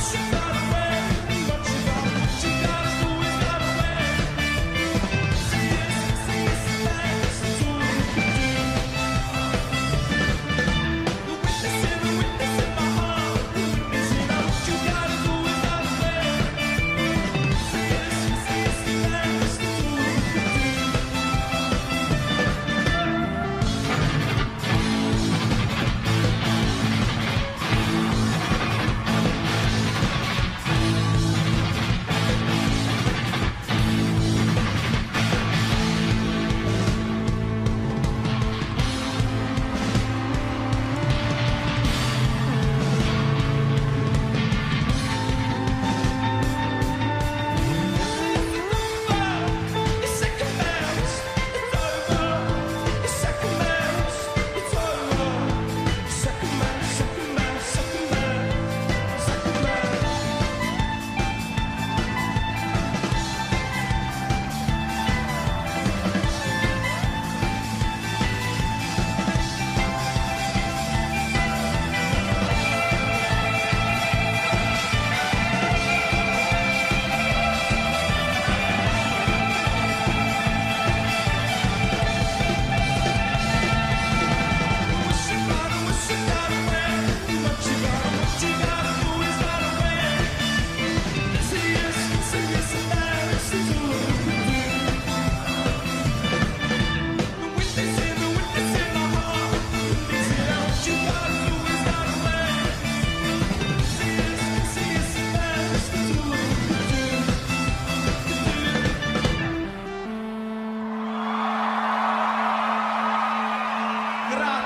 Yes.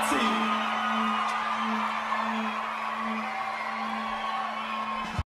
Nazi.